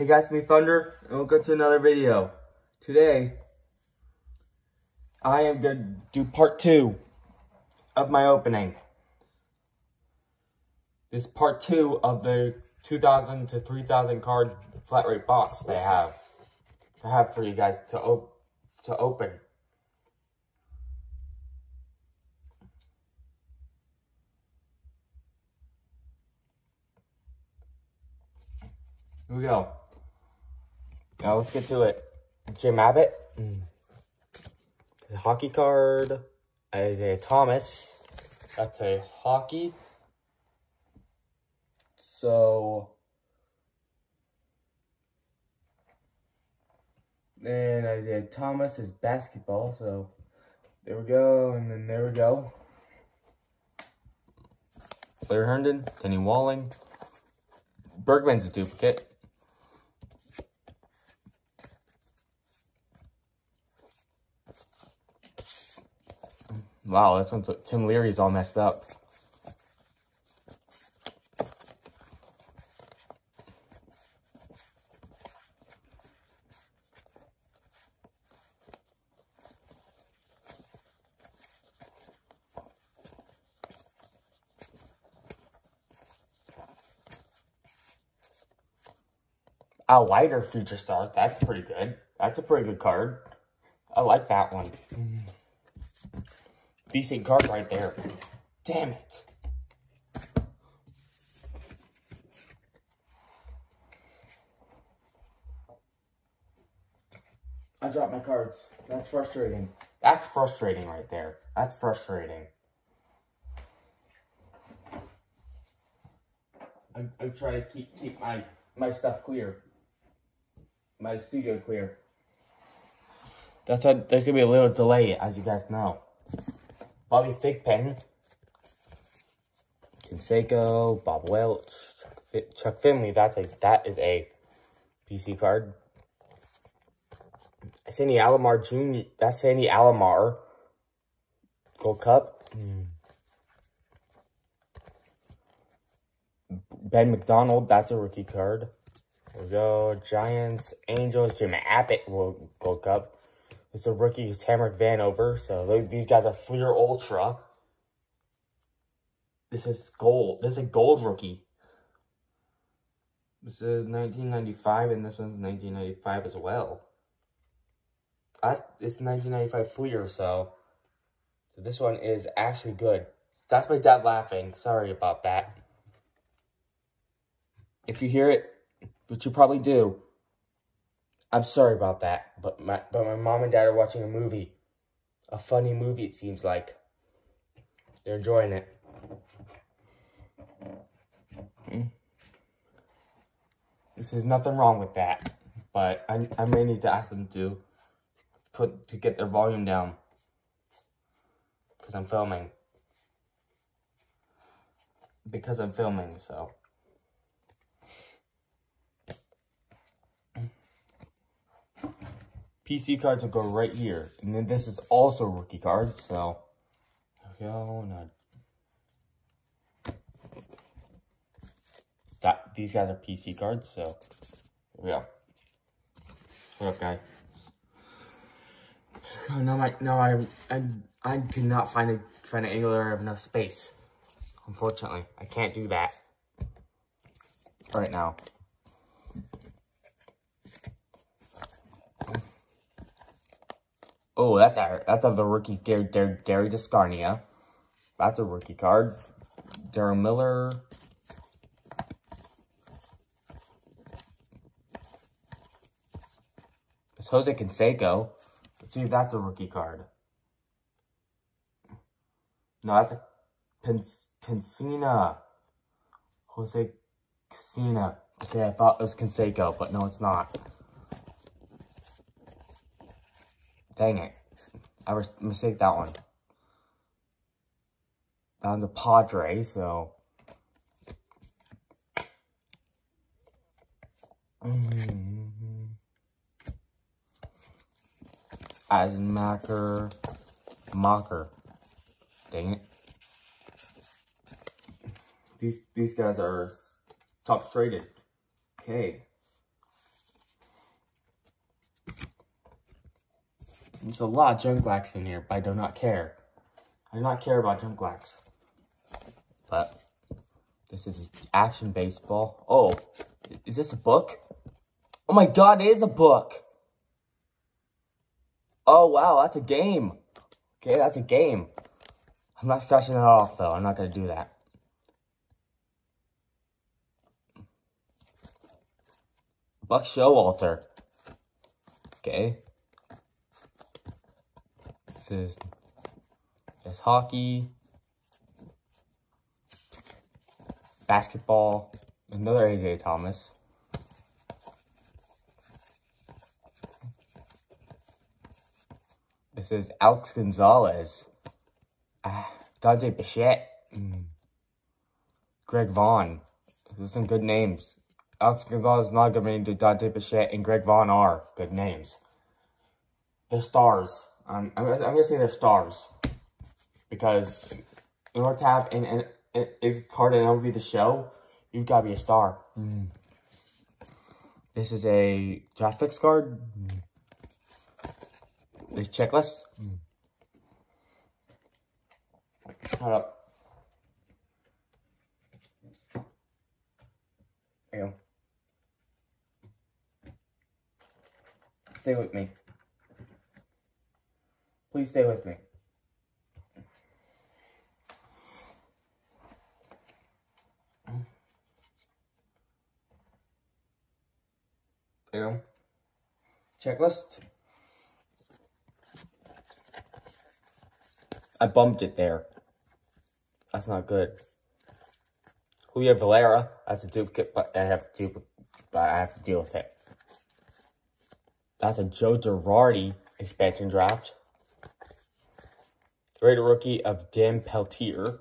Hey guys, me Thunder, and welcome to another video. Today, I am going to do part two of my opening. This part two of the 2,000 to 3,000 card flat rate box they have. To have for you guys to, op to open. Here we go. Now let's get to it. Jim Abbott. Mm. hockey card. Isiah Thomas. That's a hockey. So then Isiah Thomas is basketball. So there we go, and then there we go. Blair Herndon, Kenny Walling. Bergman's a duplicate. Wow, this one's Tim Leary's all messed up. A lighter future stars. That's pretty good. That's a pretty good card. I like that one. Decent card right there. Damn it. I dropped my cards. That's frustrating. That's frustrating right there. That's frustrating. I'm, I'm trying to keep keep my my stuff clear. My studio clear. That's why there's gonna be a little delay, as you guys know. Bobby Thigpen, Canseco, Bob Welch, Chuck Finley. That's a that is a PC card. Sandy Alomar Jr. That's Sandy Alomar. Gold Cup. Ben McDonald. That's a rookie card. There we go. Giants, Angels, Jim Abbott Gold Cup. It's a rookie, Tamarick Vanover. So these guys are Fleer Ultra. This is gold. This is a gold rookie. This is 1995, and this one's 1995 as well. I, it's 1995 Fleer, so, so this one is actually good. That's my dad laughing. Sorry about that. If you hear it, which you probably do, I'm sorry about that, but my but my mom and dad are watching a movie. A funny movie, it seems like. They're enjoying it. This is nothing wrong with that, but I, I may need to ask them to put to get their volume down because I'm filming. Because I'm filming, so. PC cards will go right here. And then this is also rookie cards, so go. That these guys are PC cards, so there we go. What up, guy? Oh, no, my, no, I, I, I could not find a, find an angle have enough space. Unfortunately, I can't do that right now. Oh, that's a, that's the rookie Gary, Gary, Gary DiSarcina. That's a rookie card. Darren Miller. It's Jose Canseco. Let's see if that's a rookie card. No, that's a Pensina. Jose Casina. Okay, I thought it was Canseco, but no, it's not. Dang it. I was mistake that one. Down to Padre, so. Mm -hmm. Mocker. Dang it. These these guys are top straighted. Okay. There's a lot of junk wax in here, but I do not care. I do not care about junk wax. But this is action baseball. Oh, is this a book? Oh my god, it is a book. Oh wow, that's a game. Okay, that's a game. I'm not scratching that off though. I'm not gonna do that. Buck Showalter. Okay. Is there's hockey, basketball, another AJ Thomas. This is Alex Gonzalez. Uh, Dante Bichette. Mm. Greg Vaughn. Those are some good names. Alex Gonzalez is not a good name Dante Bichette and Greg Vaughn are good names. They're stars. Um, I'm, I'm going to say they're stars. Because in order to have an, an, an, a card and MLB The Show, you've got to be a star. Mm. This is a draft picks card. Mm. This checklist. Mm. Shut up. Ew. Stay with me. Please stay with me. Ew. Checklist. I bumped it there. That's not good. Julio Valera, that's a duplicate, but I have to duplicate, but I have to deal with it. That's a Joe Girardi expansion draft. Rated rookie of Dan Peltier.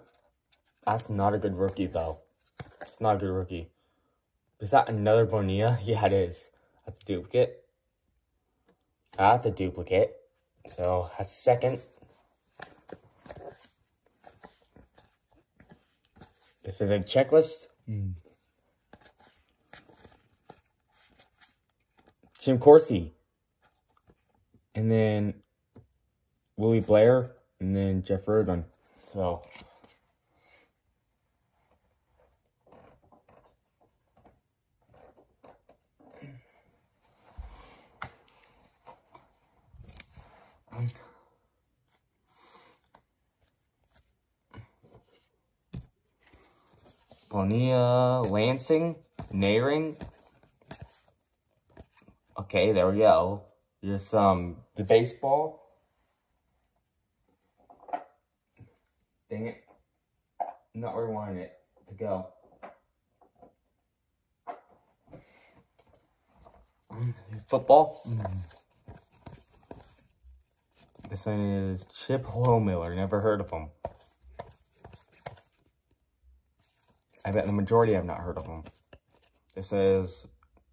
That's not a good rookie, though. It's not a good rookie. Is that another Bonilla? Yeah, it is. That's a duplicate. That's a duplicate. So, that's second. This is a checklist. Mm. Jim Corsi. And then Willie Blair. And then Jeff Erdman. So. Bonilla, Lansing, Naring. Okay, there we go. Here's um the baseball. Dang it. Not where I wanted it to go. Football. Mm. This one is Chip Lohmiller. Never heard of him. I bet the majority have not heard of him. This is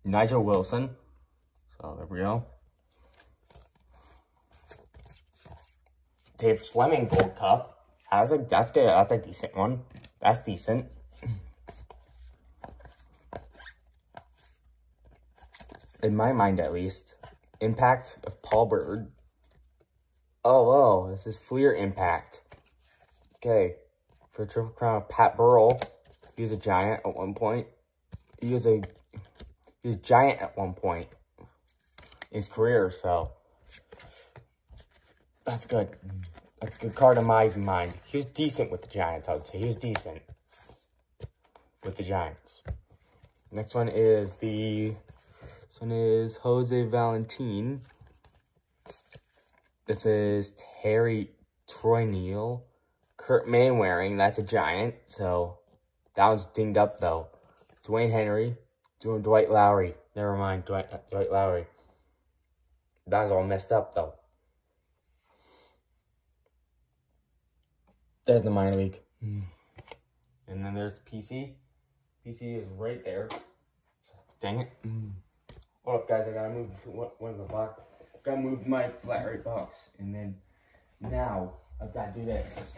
Nigel Wilson. So there we go. Dave Fleming Gold Cup. That's a that's good. That's a decent one. That's decent. In my mind, at least. Impact of Paul Bird. Oh, oh, this is Fleer Impact. Okay. For Triple Crown Pat Burrell. He was a giant at one point. He was a he was giant at one point in his career, so that's good. That's good card in my mind. He was decent with the Giants, I would say. He was decent with the Giants. Next one is the this one is Jose Valentin. This is Terry Troy Neal. Kirt Manwaring, that's a giant, so that one's dinged up, though. Dwayne Henry. Doing Dwight Lowry. Never mind, Dwight, Dwight Lowry. That was all messed up, though. There's the minor league. Mm. And then there's PC. PC is right there. Dang it. Mm. Hold up, guys. I gotta move one of the box. Gotta move my flat rate box. And then now I've gotta do this.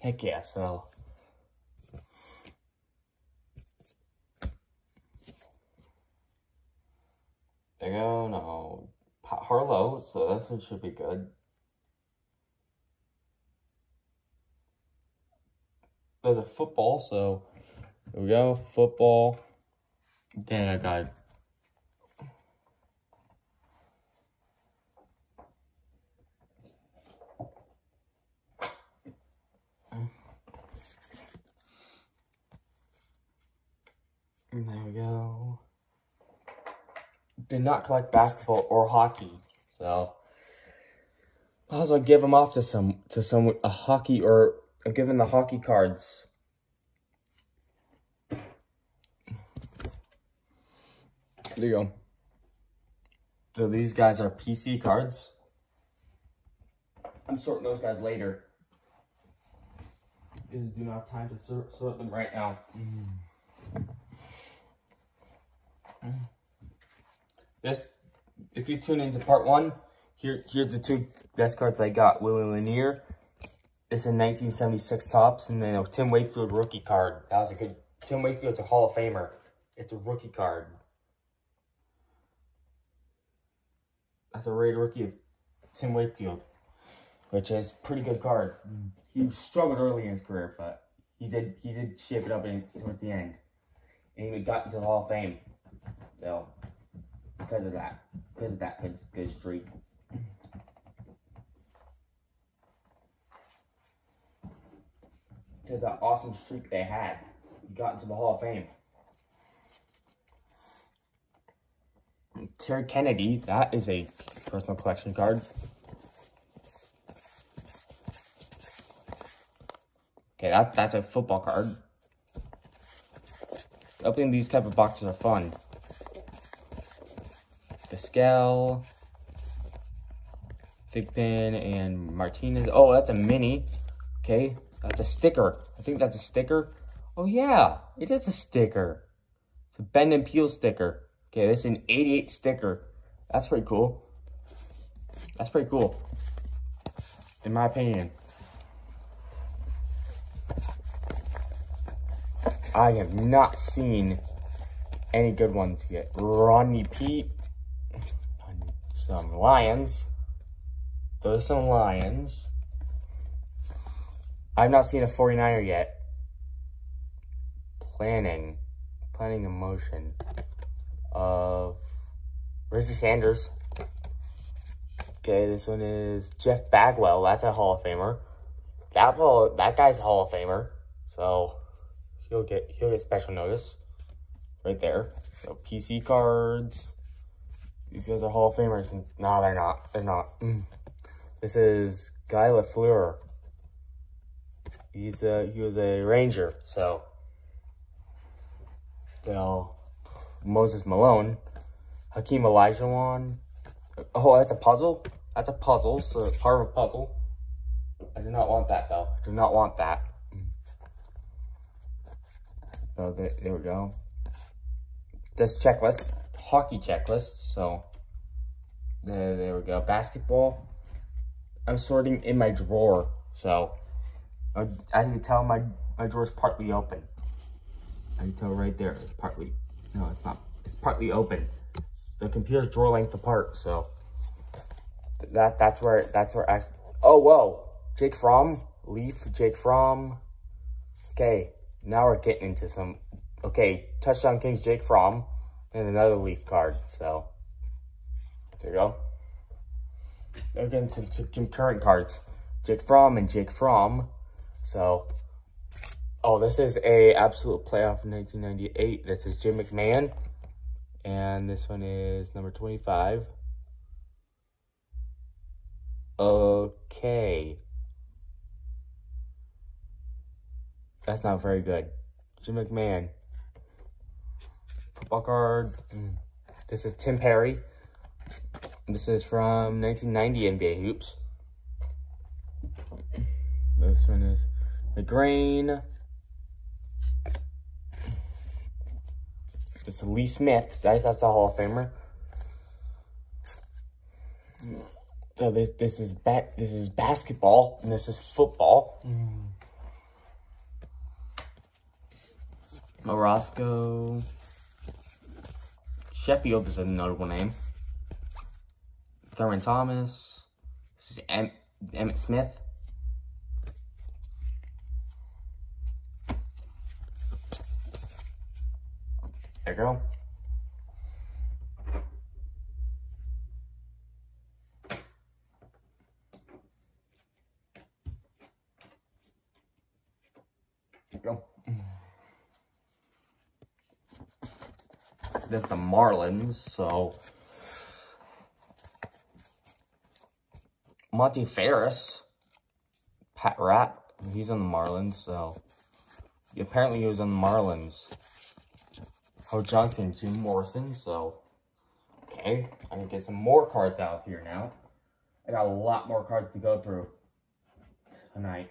Heck yeah, so. There you go. No. Harlow, so this should be good. There's a football, so there we go. Football. Then I got There we go. Did not collect basketball or hockey, so I was give them off to some to some a hockey or I'm giving the hockey cards. There you go. So these guys are PC cards. I'm sorting those guys later. Because do not have time to sort, sort them right now. Mm. This, if you tune into part one, here here's the two best cards I got. Willie Lanier. It's a 1976 Topps, and then a Tim Wakefield rookie card. That was a good. Tim Wakefield's a Hall of Famer. It's a rookie card. That's a rated rookie of Tim Wakefield, which is pretty good card. He struggled early in his career, but he did he did shape it up in, towards the end, and he got into the Hall of Fame. So, because of that, because of that good, good streak. Because that awesome streak they had, he got into the Hall of Fame. Terry Kennedy, that is a personal collection card. Okay, that, that's a football card. Opening these type of boxes are fun. Vizquel, Thigpen, and Martinez. Oh, that's a mini. Okay, that's a sticker. I think that's a sticker. Oh, yeah, it is a sticker. It's a Bend and Peel sticker. Okay, this is an 88 sticker. That's pretty cool. That's pretty cool. In my opinion. I have not seen any good ones yet. Rodney Peete some lions. Those are some lions. I've not seen a 49er yet. Planning. Planning a motion. Of Richard Sanders. Okay, this one is Jeff Bagwell. That's a Hall of Famer. That ball, that guy's a Hall of Famer. So he'll get he'll get special notice right there. So PC cards. These guys are Hall of Famers. Nah, they're not. They're not. Mm. This is Guy Lafleur. He's a, he was a Ranger, so. They'll, Moses Malone. Hakeem Olajuwon. Oh, that's a puzzle? That's a puzzle, so part of a puzzle. I do not want that, though. I do not want that. So, there, there we go. This checklist hockey checklist. So there, there we go. Basketball. I'm sorting in my drawer. So uh, as you can tell, my, my drawer is partly open. I can tell right there, it's partly, no, it's not. It's partly open. The computer's drawer length apart, so that that's where that's where I. Oh whoa, Jake Fromm, Leaf, Jake Fromm. Okay, now we're getting into some. Okay, touchdown Kings, Jake Fromm and another leaf card. So there you go. Again, some, some concurrent cards. Jake Fromm and Jake Fromm. So, oh, this is a absolute playoff in 1998. This is Jim McMahon. And this one is number 25. Okay. That's not very good. Jim McMahon Mm. This is Tim Perry. This is from 1990 NBA Hoops. This one is the Grain. This is Lee Smith. That's, that's a Hall of Famer. So this this is bat this is basketball and this is football. Mm. Orozco. Sheffield is a notable name. Thurman Thomas. This is em Emmitt Smith. There you go. There's the Marlins, so Monty Fariss, Pat Rat, he's on the Marlins, so apparently he was on the Marlins. Ho Johnson, Jim Morrison, so okay, I'm gonna get some more cards out here now. I got a lot more cards to go through tonight.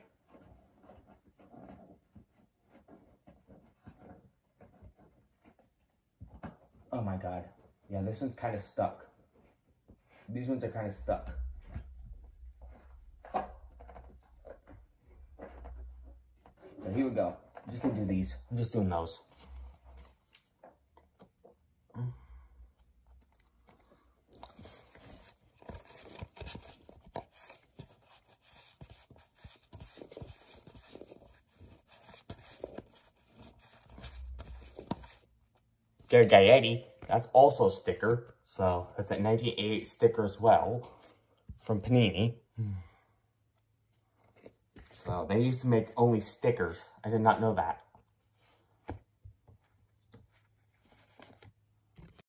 Oh my god. Yeah, this one's kind of stuck. These ones are kind of stuck. So here we go. I'm just gonna do these. I'm just doing those. Gaetti, that's also a sticker. So that's a 1988 sticker as well from Panini. So they used to make only stickers. I did not know that.